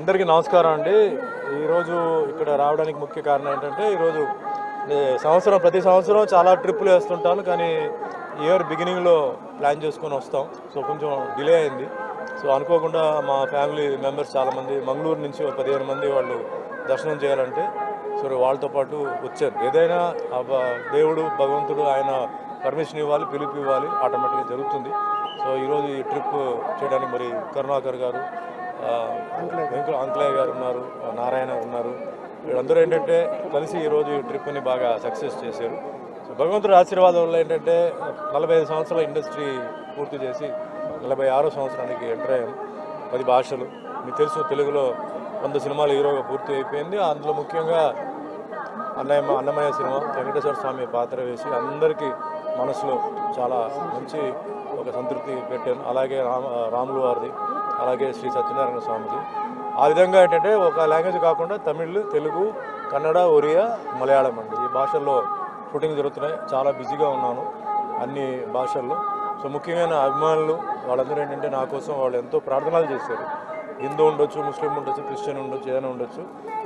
అందరికీ నమస్కారం అండి. ఈరోజు ఇక్కడ రావడానికి ముఖ్య కారణం ఏంటంటే ఈరోజు సంవత్సరం ప్రతి సంవత్సరం చాలా ట్రిప్పులు వేస్తుంటాను. కానీ ఇయర్ బిగినింగ్లో ప్లాన్ చేసుకొని వస్తాం. సో కొంచెం డిలే అయింది. సో అనుకోకుండా మా ఫ్యామిలీ మెంబర్స్ చాలామంది మంగళూరు నుంచి పదిహేను మంది వాళ్ళు దర్శనం చేయాలంటే సో వాళ్ళతో పాటు వచ్చారు ఏదైనా దేవుడు భగవంతుడు ఆయన పర్మిషన్ ఇవ్వాలి పిలుపు ఇవ్వాలి ఆటోమేటిక్గా జరుగుతుంది. సో ఈరోజు ఈ ట్రిప్ చేయడానికి మరి కరుణాకర్ గారు వెంకుల వెంకట అంకలయ్య గారు ఉన్నారు నారాయణ ఉన్నారు. వీళ్ళందరూ ఏంటంటే కలిసి ఈరోజు ఈ ట్రిప్ని బాగా సక్సెస్ చేశారు. సో భగవంతుడి ఆశీర్వాదం వల్ల ఏంటంటే నలభై ఐదు సంవత్సరాల ఇండస్ట్రీ పూర్తి చేసి నలభై ఆరో సంవత్సరానికి ఎంటర్ అయ్యాం. పది భాషలు. మీకు తెలుసు తెలుగులో వంద సినిమాలు హీరోగా పూర్తి అయిపోయింది. అందులో ముఖ్యంగా అన్నయ్య అన్నమయ్య సినిమా వెంకటేశ్వర స్వామి పాత్ర వేసి అందరికీ మనసులో చాలా మంచి ఒక సంతృప్తి పెట్టాను. అలాగే రామ రాములు వారిది అలాగే శ్రీ సత్యనారాయణ స్వామిది. ఆ విధంగా ఏంటంటే ఒక లాంగ్వేజ్ కాకుండా తమిళ్ తెలుగు కన్నడ ఒరియా మలయాళం అండి. ఈ భాషల్లో షూటింగ్ జరుగుతున్నాయి. చాలా బిజీగా ఉన్నాను అన్ని భాషల్లో. సో ముఖ్యమైన అభిమానులు వాళ్ళందరూ ఏంటంటే నా కోసం వాళ్ళు ఎంతో ప్రార్థనలు చేశారు. హిందూ ఉండొచ్చు ముస్లిం ఉండొచ్చు క్రిస్టియన్ ఉండొచ్చు ఏదైనా ఉండొచ్చు.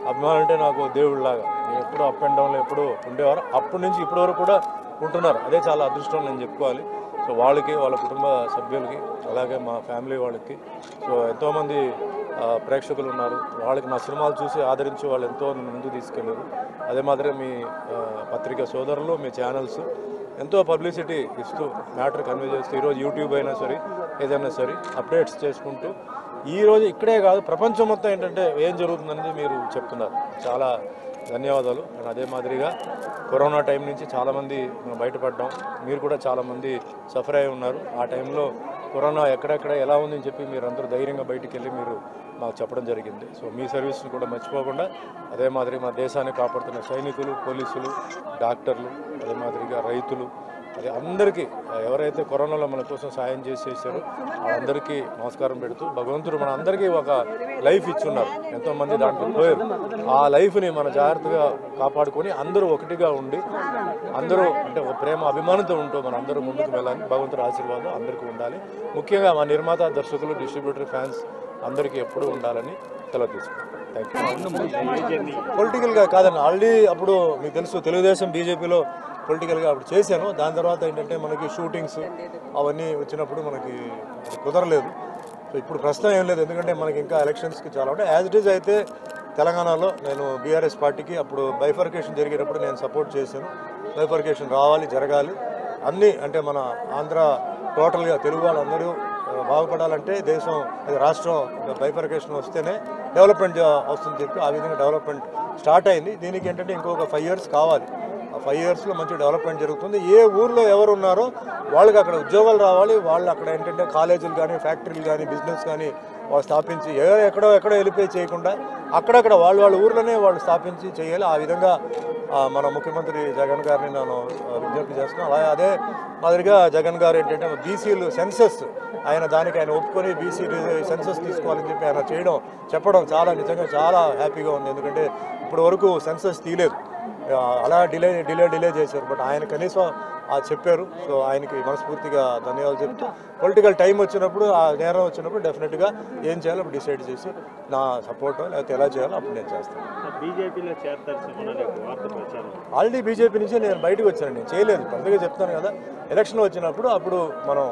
అభిమానులు అంటే నాకు దేవుళ్ళలాగా. ఎప్పుడు అప్ అండ్ డౌన్లో ఎప్పుడు ఉండేవారు. అప్పటి నుంచి ఇప్పటి వరకు కూడా ఉంటున్నారు అదే చాలా అదృష్టం నేను చెప్పుకోవాలి. సో వాళ్ళకి వాళ్ళ కుటుంబ సభ్యులకి అలాగే మా ఫ్యామిలీ వాళ్ళకి. సో ఎంతోమంది ప్రేక్షకులు ఉన్నారు. వాళ్ళకి నా సినిమాలు చూసి ఆదరించి వాళ్ళు ఎంతో ముందు తీసుకెళ్ళారు అదే మాదిరిగా మీ పత్రిక సోదరులు మీ ఛానల్స్ ఎంతో పబ్లిసిటీ ఇస్తూ మ్యాటర్ కన్వే చేస్తూ ఈరోజు యూట్యూబ్ అయినా సరే ఏదైనా సరే అప్డేట్స్ చేసుకుంటూ ఈరోజు ఇక్కడే కాదు ప్రపంచం మొత్తం ఏంటంటే ఏం జరుగుతుందనేది మీరు చెప్తున్నారు. చాలా ధన్యవాదాలు. అండ్ అదే మాదిరిగా కరోనా టైం నుంచి చాలామంది బయటపడ్డాం. మీరు కూడా చాలామంది సఫర్ అయి ఉన్నారు. ఆ టైంలో కరోనా ఎక్కడెక్కడ ఎలా ఉందని చెప్పి మీరు అందరూ ధైర్యంగా బయటికి వెళ్ళి మీరు మాకు చెప్పడం జరిగింది. సో మీ సర్వీస్ని కూడా మర్చిపోకుండా అదే మాదిరి మా దేశాన్ని కాపాడుతున్న సైనికులు పోలీసులు డాక్టర్లు అదే మాదిరిగా రైతులు అది అందరికీ ఎవరైతే కరోనాలో మన కోసం సాయం చేసేసారో వాళ్ళందరికీ నమస్కారం పెడుతూ భగవంతుడు మన అందరికీ ఒక లైఫ్ ఇచ్చున్నారు. ఎంతోమంది దాంట్లో పోయారు. ఆ లైఫ్ని మన జాగ్రత్తగా కాపాడుకొని అందరూ ఒకటిగా ఉండి అందరూ అంటే ఒక ప్రేమ అభిమానంతో ఉంటూ మన అందరూ ముందుకు వెళ్ళాలి. భగవంతుడు ఆశీర్వాదం అందరికీ ఉండాలి. ముఖ్యంగా మా నిర్మాత దర్శకులు డిస్ట్రిబ్యూటర్ ఫ్యాన్స్ అందరికీ ఎప్పుడూ ఉండాలని తెలియజేసుకుంటాం పొలిటికల్గా కాదండి ఆల్రెడీ అప్పుడు మీకు తెలుసు తెలుగుదేశం బీజేపీలో పొలిటికల్గా అప్పుడు చేశాను. దాని తర్వాత ఏంటంటే మనకి షూటింగ్స్ అవన్నీ వచ్చినప్పుడు మనకి కుదరలేదు. సో ఇప్పుడు ప్రస్తుతం ఏం లేదు. ఎందుకంటే మనకి ఇంకా ఎలక్షన్స్కి చాలా ఉంటాయి యాజ్ ఇట్ ఈజ్ అయితే తెలంగాణలో నేను బీఆర్ఎస్ పార్టీకి అప్పుడు బైఫర్కేషన్ జరిగేటప్పుడు నేను సపోర్ట్ చేశాను. బైఫర్కేషన్ రావాలి జరగాలి. అన్నీ అంటే మన ఆంధ్ర టోటల్గా తెలుగు వాళ్ళందరూ బాగుపడాలంటే దేశం అది రాష్ట్రం బైఫర్కేషన్ వస్తేనే డెవలప్మెంట్ వస్తుంది చెప్పి ఆ విధంగా డెవలప్మెంట్ స్టార్ట్ అయింది. దీనికి ఏంటంటే ఇంకొక ఫైవ్ ఇయర్స్ కావాలి. ఆ ఫైవ్ ఇయర్స్లో మంచి డెవలప్మెంట్ జరుగుతుంది. ఏ ఊర్లో ఎవరు ఉన్నారో వాళ్ళకి అక్కడ ఉద్యోగాలు రావాలి. వాళ్ళు అక్కడ ఏంటంటే కాలేజీలు కానీ ఫ్యాక్టరీలు కానీ బిజినెస్ కానీ వాళ్ళు స్థాపించి ఎక్కడో ఎక్కడో వెళ్ళిపోయి చేయకుండా అక్కడక్కడ వాళ్ళ వాళ్ళ ఊర్లోనే వాళ్ళు స్థాపించి చేయాలి. ఆ విధంగా మన ముఖ్యమంత్రి జగన్ గారిని నేను విజ్ఞప్తి చేస్తున్నాను. అలాగే అదే మాదిరిగా జగన్ గారు ఏంటంటే బీసీలు సెన్సస్. ఆయన దానికి ఆయన ఒప్పుకొని బీసీ సెన్సెస్ తీసుకోవాలని చెప్పి ఆయన చేయడం చెప్పడం చాలా నిజంగా చాలా హ్యాపీగా ఉంది. ఎందుకంటే ఇప్పటి వరకు సెన్సెస్ తీయలేదు. అలా డిలే డిలే డిలే చేశారు. బట్ ఆయన కనీసం చెప్పారు. సో ఆయనకి మనస్ఫూర్తిగా ధన్యవాదాలు చెప్తూ పొలిటికల్ టైం వచ్చినప్పుడు ఆ నేరం వచ్చినప్పుడు డెఫినెట్గా ఏం చేయాలో అప్పుడు డిసైడ్ చేసి నా సపోర్ట్ లేకపోతే ఎలా చేయాలో అప్పుడు నేను చేస్తాను. ఆల్రెడీ బీజేపీ నుంచి నేను బయటకు వచ్చాను నేను చేయలేదు. అందుకే చెప్తాను కదా ఎలక్షన్ వచ్చినప్పుడు అప్పుడు మనం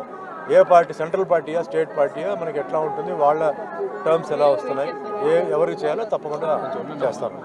ఏ పార్టీ సెంట్రల్ పార్టీయా స్టేట్ పార్టీయా మనకి ఎట్లా ఉంటుంది వాళ్ళ టర్మ్స్ ఎలా వస్తున్నాయి ఏ ఎవరికి చేయాలో తప్పకుండా చేస్తాను.